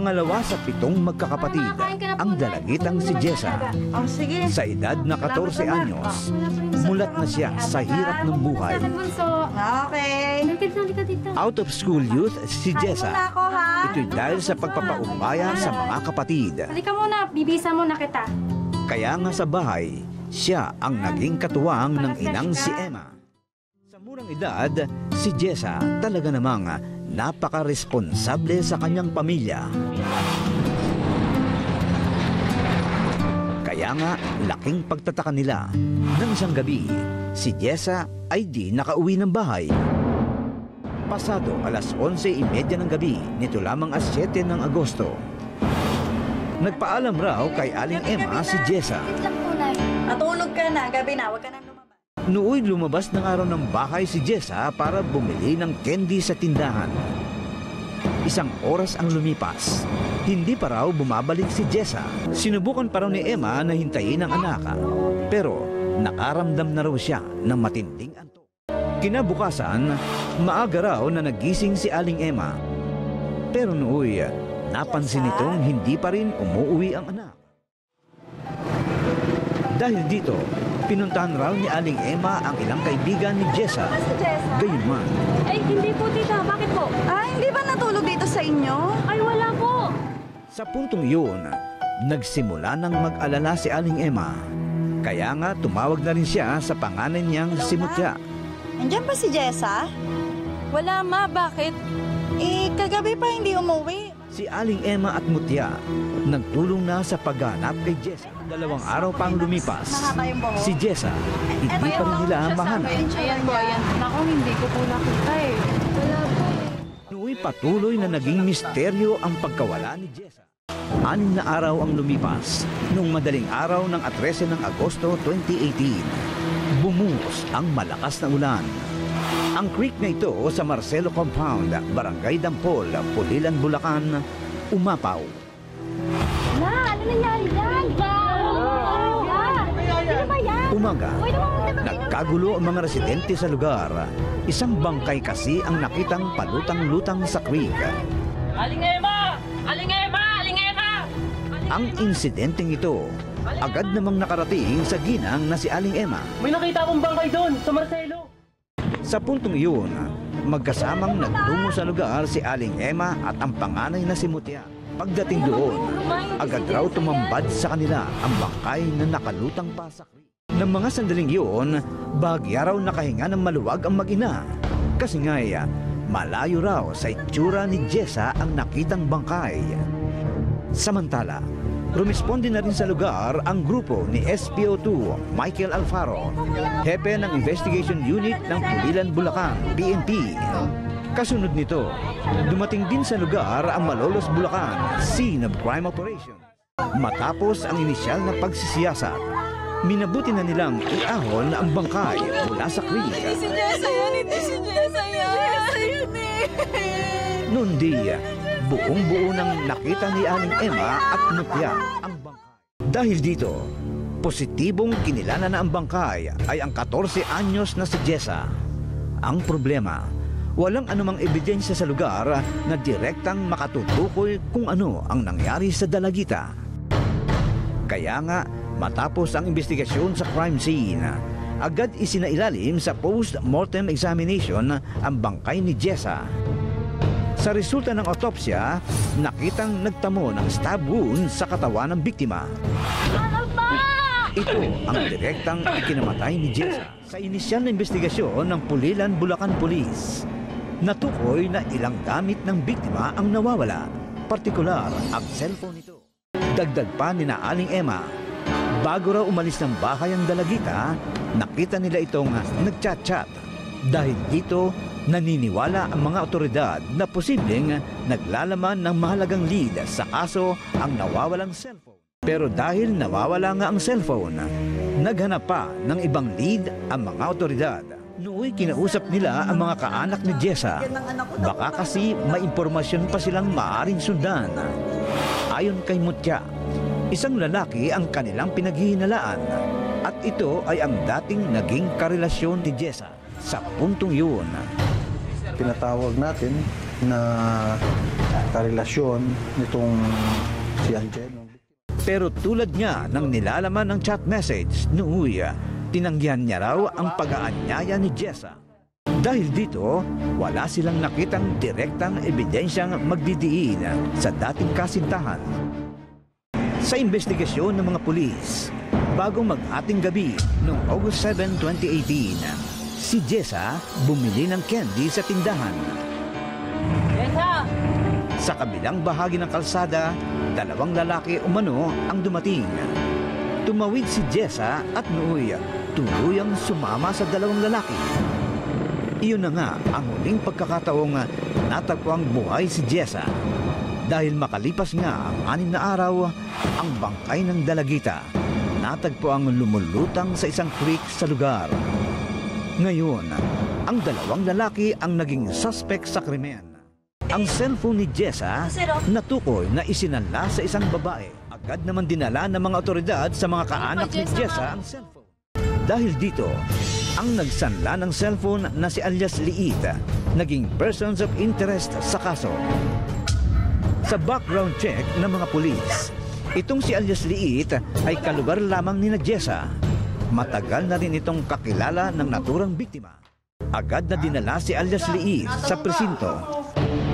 Pangalawa sa pitong magkakapatid, ang dalagitang si Jessa. Oh. Sa edad na 14 anyos, mulat na siya sa hirap ng buhay. Okay. Out of school youth si Jessa. Ito'y dahil sa pagpapaumbaya sa mga kapatid. Halika muna, bibisa muna kita. Kaya nga sa bahay, siya ang naging katuwang ng inang si Emma. Sa murang edad, si Jessa talaga namang napaka-responsable sa kanyang pamilya. Kaya nga, laking pagtataka nila. Nang isang gabi, si Jessa ay di nakauwi ng bahay. Pasado alas 11.30 ng gabi, nito lamang as 7 ng Agosto. Nagpaalam raw kay Aling Emma si Jessa. Matulog ka na. Gabi na. Huwag ka lumabas. Nooy lumabas ng araw ng bahay si Jessa para bumili ng candy sa tindahan. Isang oras ang lumipas. Hindi pa raw bumabalik si Jessa. Sinubukan pa raw ni Emma na hintayin ang anak. Pero nakaramdam na raw siya ng matinding antok. Kinabukasan, maaga raw na nagising si Aling Emma. Pero nooy, napansin nitong hindi pa rin umuwi ang anak. Dahil dito, pinuntahan raw ni Aling Emma ang ilang kaibigan ni Jessa. Si Jessa? Gayunman, Ay, hindi po, tita. Bakit po? Ah, hindi ba natulog dito sa inyo? Ay, wala po. sa puntong iyon, nagsimula nang mag-alala si Aling Emma. Kaya nga tumawag na rin siya sa panganay niyang si Mutya. Andiyan ba si Jessa? Wala, ma. Bakit? Eh, kagabi pa hindi umuwi. Si Aling Emma at Mutya nagtulong na sa paghanap kay Jessa. Dalawang araw pang lumipas. Si Jessa, hindi pa rin nila mahanap. Ayan po, ayan. Naku, hindi ko po nakita eh. Nooy patuloy na naging misteryo ang pagkawala ni Jessa. Anim na araw ang lumipas nung madaling araw ng 13 ng Agosto 2018. Bumuhos ang malakas na ulan. Ang creek na ito sa Marcelo Compound, Barangay Dampol, Pulilan, Bulacan, umapaw. Na, ano nangyari dyan? Sino ba yan? Umaga, nagkagulo ang mga residente sa lugar. Isang bangkay kasi ang nakitang palutang-lutang sa creek. Aling Emma! Aling Emma! Aling Emma! Ang insidenteng ito, agad namang nakarating sa ginang na si Aling Emma. May nakita akong bangkay doon sa Marcelo. Sa puntong iyon, magkasamang nagtungo sa lugar si Aling Emma at ang panganay na si Mutia. Pagdating doon, agad raw tumambad sa kanila ang bangkay na nakalutang pa sa creek. Nang mga sandaling iyon, bahagya raw nakahinga ng maluwag ang mag-ina. Kasi nga, malayo raw sa itsura ni Jessa ang nakitang bangkay. Samantala, rumisponde na rin sa lugar ang grupo ni SPO2 Michael Alfaro, hepe ng Investigation Unit ng Pulilan, Bulacan, PNP. Kasunod nito, dumating din sa lugar ang Malolos, Bulacan, Scene of Crime Operation. Matapos ang inisyal na pagsisiyasat, minabuti na nilang iahon ang bangkay mula sa creek. Si Jessa yan, hindi si Jessa yan. Jessa yun. Noon di, buong buo nang nakita ni Aling Emma at Nupya ang bangkay. Dahil dito, positibong kinilala na ang bangkay ay ang 14 anyos na si Jessa. Ang problema, walang anumang ebidensya sa lugar na direktang makatutukoy kung ano ang nangyari sa dalagita. Kaya nga, matapos ang investigasyon sa crime scene, agad isinailalim sa post-mortem examination ang bangkay ni Jessa. Sa resulta ng autopsya, nakitang nagtamo ng stab wound sa katawan ng biktima. Ito ang direktang ikinamatay ni Jessa. Sa inisyal na investigasyon ng Pulilan, Bulacan Police, natukoy na ilang gamit ng biktima ang nawawala, partikular ang cellphone nito. Dagdag pa ni na Aling Emma, bago raw umalis ng bahay ang dalagita, nakita nila itong nagchat-chat. Dahil dito, naniniwala ang mga otoridad na posibleng naglalaman ng mahalagang lead sa kaso ang nawawalang cellphone. Pero dahil nawawala nga ang cellphone, naghanap pa ng ibang lead ang mga otoridad. Nooy kinausap nila ang mga kaanak ni Jessa. Baka kasi may impormasyon pa silang maaring sundan. Ayon kay Mutya, isang lalaki ang kanilang pinaghihinalaan at ito ay ang dating naging karelasyon ni Jessa. Sa puntong yun, tinatawag natin na karelasyon nitong si Angel. Pero tulad nga ng nilalaman ng chat message nooy, tinanggihan niya raw ang pag-aanyaya ni Jessa. Dahil dito, wala silang nakitang direktang ebidensyang magdidiin sa dating kasintahan. Sa investigasyon ng mga pulis, bago mag-ating gabi noong August 7, 2018, si Jessa bumili ng candy sa tindahan. Jessa! Sa kabilang bahagi ng kalsada, dalawang lalaki umano ang dumating. Tumawid si Jessa at nooy tuluyang sumama sa dalawang lalaki. Iyon na nga ang huling pagkakataong natagpuang buhay si Jessa. Dahil makalipas nga ang anim na araw, ang bangkay ng dalagita natagpo ang lumulutang sa isang creek sa lugar. Ngayon, ang dalawang lalaki ang naging suspect sa krimen. Ang cellphone ni Jessa natukoy na isinanla sa isang babae. Agad naman dinala ng mga otoridad sa mga kaanak ni Jessa ang cellphone. Dahil dito, ang nagsanla ng cellphone na si alias Liit naging persons of interest sa kaso. Sa background check ng mga pulis, itong si alias Liit ay kalugar lamang ni na Jessa. Matagal na rin itong kakilala ng naturang biktima. Agad na dinala si alias Liit sa presinto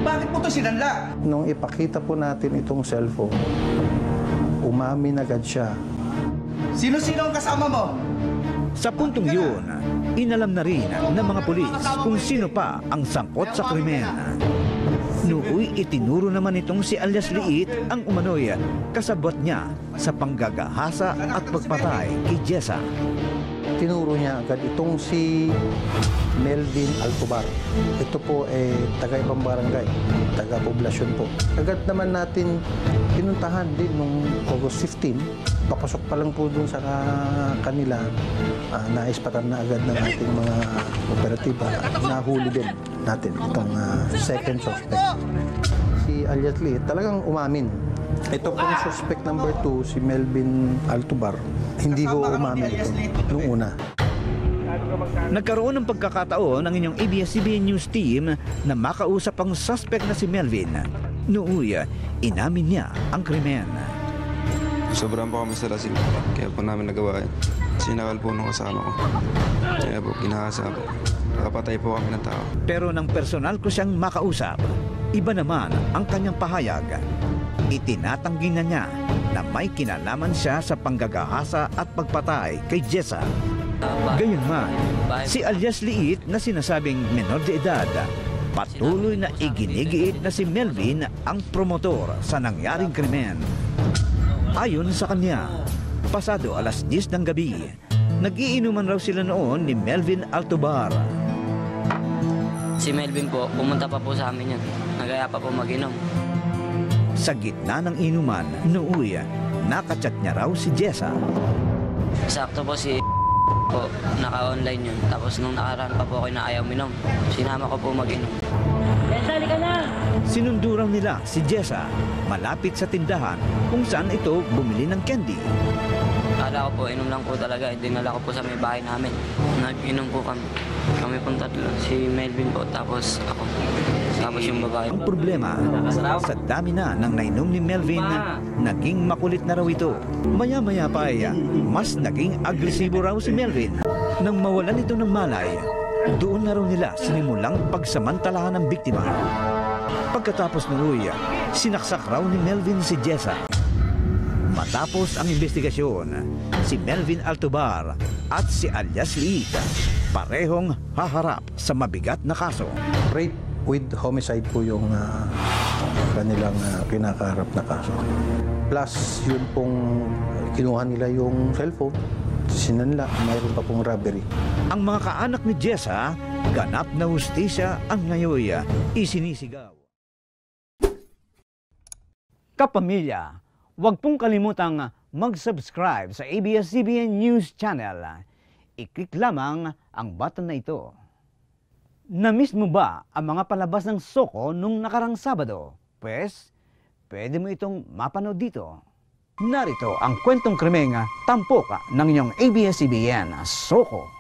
Bakit mo to sinanla? Nung ipakita po natin itong cellphone, umamin agad siya. Sino-sino ang kasama mo? Sa puntong yun, inalam na rin ng mga pulis kung sino pa ang sangkot sa krimen. Nooy itinuro naman itong si alias Liit ang umanoy kasabot niya sa panggagahasa at pagpatay kay Jessa. Tinuro niya agad itong si Melvin Alcobar. Ito po eh taga ibang barangay, taga poblasyon po. Agad naman natin pinuntahan din nung August 15. Papasok pa lang po dun sa ka- kanila, uh, naispatan na agad ng ating mga operatiba. Nahuli din natin itong ah, second suspect. Si alias talagang umamin. Ito pong suspect number 2, si Melvin Altubar. Hindi ko umamin ito nung una. Nagkaroon ng pagkakataon ang inyong ABS-CBN News team na makausap ang suspect na si Melvin. Nooy, inamin niya ang krimen. Sobrang po kami sa lasing. Kaya po namin nagawa yan. Sinakal po nung kasama ko. Kaya po, ginahasa po. Nakapatay po kami ng tao. Pero nang personal ko siyang makausap, iba naman ang kanyang pahayag. Itinatanggi na niya na may kinalaman siya sa panggagahasa at pagpatay kay Jessa. Gayunman, si alias Liit na sinasabing menor de edad, patuloy na iginigiit na si Melvin ang promotor sa nangyaring krimen. Ayon sa kanya, pasado alas 10 ng gabi, nagiinuman raw sila noon ni Melvin Altobar. Si Melvin po, pumunta pa po sa amin yan. Nagaya pa po mag-inom. Sa gitna ng inuman, nooy, nakachat niya raw si Jessa. Sakto po si po, naka-online yun. Tapos nung nakaraan pa po ako na ayaw minom, sinama ko po mag-inom. Jessa, ka na! Nila si Jessa malapit sa tindahan kung saan ito bumili ng candy. Kala ko po, inom lang po talaga. Dinala ko po sa may bahay namin. Nag-inom po kami. Kami pong tatlo. Si Melvin po, tapos ako. Tapos yung babae. Ang problema, sa dami na ng nainom ni Melvin, naging makulit na raw ito. Maya-maya pa ay mas naging agresibo raw si Melvin. Nang mawalan ito ng malay, doon na raw nila sinimulang pagsamantalahan ng biktima. Pagkatapos ng uwi, sinaksak raw ni Melvin si Jessa. Matapos ang investigasyon, si Melvin Altobar at si alias Liit parehong haharap sa mabigat na kaso. Rape with homicide po yung ah, kanilang ah, kinakaharap na kaso. Plus, yun pong kinuha nila yung cellphone, sinanla, mayroon pa pong robbery. Ang mga kaanak ni Jessa, ganap na hustisya ang ngayon isinisigaw. Kapamilya, huwag pong kalimutang mag-subscribe sa ABS-CBN News Channel. I-click lamang ang button na ito. Na-miss mo ba ang mga palabas ng Soko nung nakarang Sabado? Pwes, pwede mo itong mapanood dito. Narito ang kwentong krimeng tampok ng inyong ABS-CBN Soko.